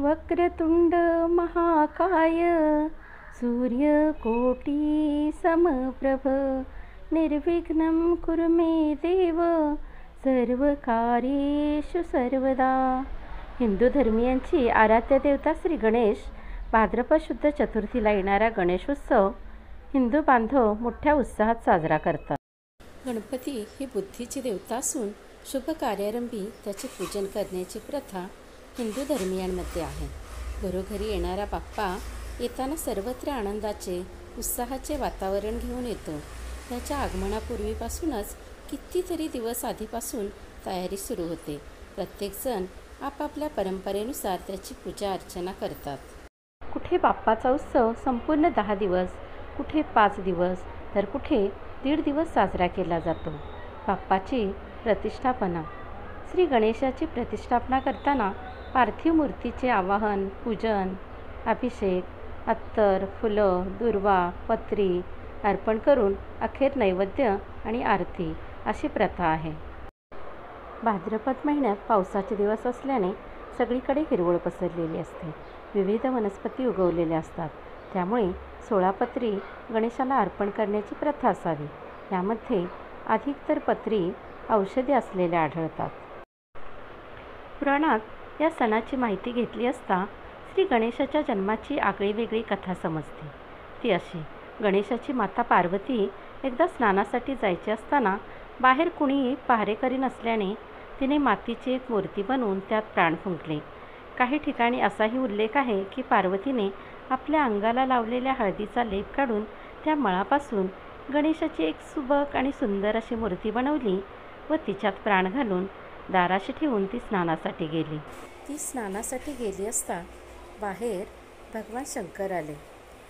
वक्रतुंड महाकाय सूर्यकोटी समप्रभ निर्विघ्नं कुरु मे देव सर्व कार्येषु सर्वदा। हिंदू धर्मियांची आराध्य देवता श्री गणेश भाद्रपद शुद्ध चतुर्थीला येणारा गणेशोत्सव हिंदू बांधव मोठ्या उत्साहात साजरा करतात. गणपती ही बुद्धीची देवता असून शुभ कार्यारंभी त्याचे पूजन करण्याची प्रथा हिंदू धर्मियांमध्ये आहे. घरोघरी येणारा बाप्पा येताना सर्वत्र आनंदाचे उत्साहाचे वातावरण घेऊन येतो. त्याच्या आगमनापूर्वीपासूनच कितीतरी दिवस आधीपासून तयारी सुरू होते. प्रत्येकजण आपापल्या परंपरेनुसार त्याची पूजा अर्चना करतात. कुठे बाप्पाचा उत्सव संपूर्ण दहा दिवस कुठे पाच दिवस तर कुठे दीड दिवस साजरा केला जातो. बाप्पाची प्रतिष्ठापना. श्री गणेशाची प्रतिष्ठापना करताना पार्थिव मूर्तीचे आवाहन पूजन अभिषेक अत्तर फुलं दुर्वा पत्री अर्पण करून अखेर नैवेद्य आणि आरती अशी प्रथा आहे. भाद्रपद महिन्यात पावसाचे दिवस असल्याने सगळीकडे हिरवळ पसरलेली असते. विविध वनस्पती उगवलेल्या असतात. त्यामुळे सोळापत्री गणेशाला अर्पण करण्याची प्रथा असावी. यामध्ये अधिकतर पत्री औषधी असलेल्या आढळतात. पुराणात या सणाची माहिती घेतली असता श्री गणेशाच्या जन्माची आगळीवेगळी कथा समजते. ती अशी गणेशाची माता पार्वती एकदा स्नानासाठी जायची असताना बाहेर कुणीही पहारेकरी नसल्याने तिने मातीची एक मूर्ती बनवून त्यात प्राण फुंकले. काही ठिकाणी असाही उल्लेख आहे की पार्वतीने आपल्या अंगाला लावलेल्या हळदीचा लेप काढून त्या मळापासून गणेशाची एक सुबक आणि सुंदर अशी मूर्ती बनवली व तिच्यात प्राण घालून दाराशी ठेवून ती स्नानासाठी गेली. ती स्नानासाठी गेली असता बाहेर भगवान शंकर आले.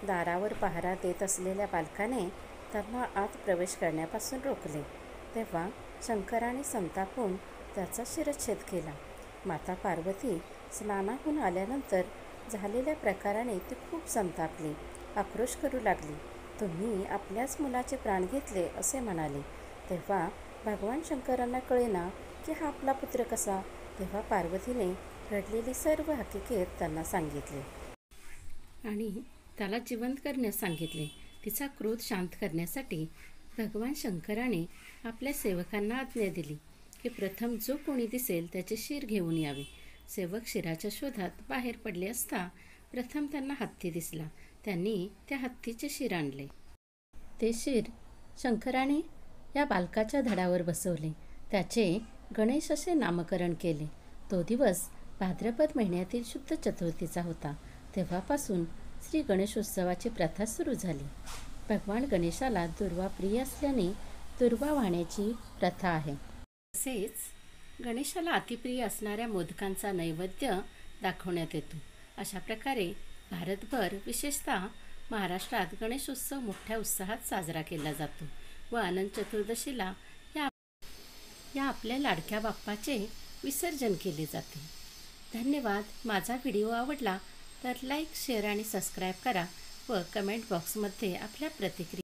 दारावर पहारा देत असलेल्या बालकाने त्यांना आत प्रवेश करण्यापासून रोखले. तेव्हा शंकराने संतापून त्याचा शिरच्छेद केला. माता पार्वती स्नानाहून आल्यानंतर झालेल्या प्रकाराने ती खूप संतापली आक्रोश करू लागली. तुम्ही आपल्याच मुलाचे प्राण घेतले असे म्हणाले. तेव्हा भगवान शंकरांना कळेना की हा आपला पुत्र कसा तेव्हा पार्वतीने घडलेली सर्व हकीकत त्यांना सांगितले. आणि त्याला जिवंत करण्यास सांगितले. तिचा क्रोध शांत करण्यासाठी भगवान शंकराने आपल्या सेवकांना आज्ञा दिली की प्रथम जो कोणी दिसेल त्याचे शिर घेऊन यावे. सेवक शिराच्या शोधात बाहेर पडले असता प्रथम त्यांना हत्ती दिसला. त्यांनी त्या हत्तीचे शिर आणले. ते शिर शंकराने या बालकाच्या धडावर बसवले. त्याचे गणेश असे नामकरण केले. तो दिवस भाद्रपद महिन्यातील शुद्ध चतुर्थीचा होता. तेव्हापासून श्री गणेशोत्सवाची प्रथा सुरू झाली. भगवान गणेशाला दुर्वा प्रिय असल्याने दुर्वा वाहण्याची प्रथा आहे. तसेच गणेशाला अतिप्रिय असणाऱ्या मोदकांचा नैवेद्य दाखवण्यात येतो. अशा प्रकारे भारतभर विशेषतः महाराष्ट्रात गणेशोत्सव मोठ्या उत्साहात साजरा केला जातो. व अनंत चतुर्दशीला या या आपल्या लाडक्या बाप्पाचे विसर्जन केले जाते. धन्यवाद. माझा व्हिडिओ आवडला तर लाईक शेअर आणि सबस्क्राईब करा व कमेंट बॉक्समध्ये आपल्या प्रतिक्रिया